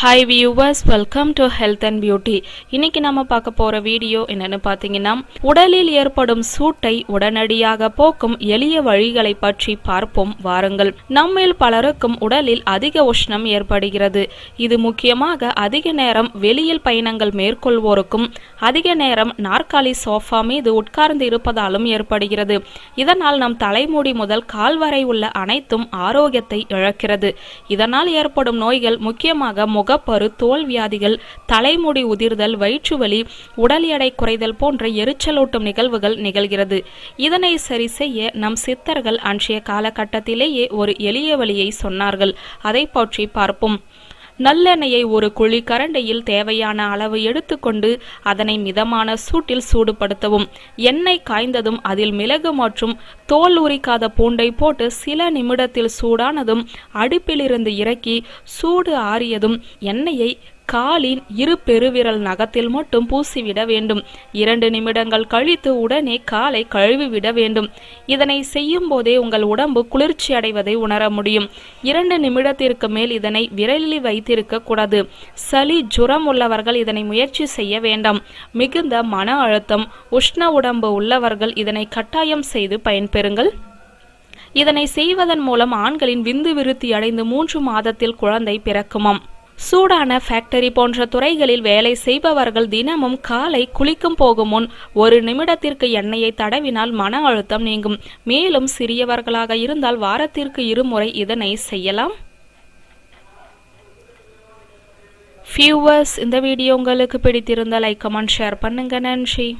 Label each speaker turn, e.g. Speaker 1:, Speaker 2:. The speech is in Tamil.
Speaker 1: Hi viewers welcome to health and beauty இன்னைக்கு நம்ம பார்க்க போற வீடியோ என்னன்னு பார்த்தீங்கன்னா உடலில் ஏற்படும் சூட்டை உடனடியாக போக்கும் எளிய வழிகளை பற்றி பார்ப்போம் வாருங்கள். நம்மில் பலருக்கும் உடலில் அதிக உஷ்ணம் ஏற்படுகிறது. இது முக்கியமாக அதிக நேரம் வெளியில் பயணங்கள் மேற்கொள்வோருக்கும் அதிக நேரம் நாற்காலி சோஃபா மீது உட்கார்ந்து இருப்பதாலும் ஏற்படுகிறது. இதனால் நம் தலைமுடி முதல் கால் வரை உள்ள அனைத்தும் ஆரோக்கியத்தை இழக்கிறது. இதனால் ஏற்படும் நோய்கள் முக்கியமாக முகப்பரு தோல் வியாதிகள் தலைமுடி உதிர்தல் வயிற்றுவலி உடல் எடை குறைதல் போன்ற எரிச்சலூட்டும் நிகழ்வுகள் நிகழ்கிறது. இதனை சரி செய்ய நம் சித்தர்கள் அன்றைய காலகட்டத்திலேயே ஒரு எளிய வழியை சொன்னார்கள். அதை பற்றி பார்ப்போம். நல்லெண்ணெயை ஒரு குழி கரண்டியில் தேவையான அளவு எடுத்துக்கொண்டு அதனை மிதமான சூட்டில் சூடுபடுத்தவும். எண்ணெய் காய்ந்ததும் அதில் மிளகு மற்றும் தோல் உரிக்காத பூண்டை போட்டு சில நிமிடத்தில் சூடானதும் அடுப்பிலிருந்து இறக்கி சூடு ஆறியதும் எண்ணெயை காலின் இரு பெருவிரல் நகத்தில் மட்டும் பூசிவிட வேண்டும். இரண்டு நிமிடங்கள் கழித்து உடனே காலை கழுவிவிட வேண்டும். இதனை செய்யும் போதே உங்கள் உடம்பு குளிர்ச்சி அடைவதை உணர முடியும். இரண்டு நிமிடத்திற்கு மேல் இதனை விரலில் வைத்திருக்க கூடாது. சளி ஜுரம் உள்ளவர்கள் இதனை முயற்சி செய்ய வேண்டாம். மிகுந்த மன அழுத்தம் உஷ்ண உடம்பு உள்ளவர்கள் இதனை கட்டாயம் செய்து பயன்பெறுங்கள். இதனை செய்வதன் மூலம் ஆண்களின் விந்து விருத்தி அடைந்து மூன்று மாதத்தில் குழந்தை பிறக்குமாம். சூடான ஃபேக்டரி போன்ற துறைகளில் வேலை செய்பவர்கள் தினமும் காலை குளிக்கும் போகும் முன் ஒரு நிமிடத்திற்கு எண்ணெயை தடவினால் மன அழுத்தம் நீங்கும். மேலும் சிறியவர்களாக இருந்தால் வாரத்திற்கு இருமுறை இதனை செய்யலாம். ஃபியூவர்ஸ் இந்த வீடியோ உங்களுக்கு பிடித்திருந்தால் லைக் கமெண்ட் ஷேர் பண்ணுங்க. நன்றி.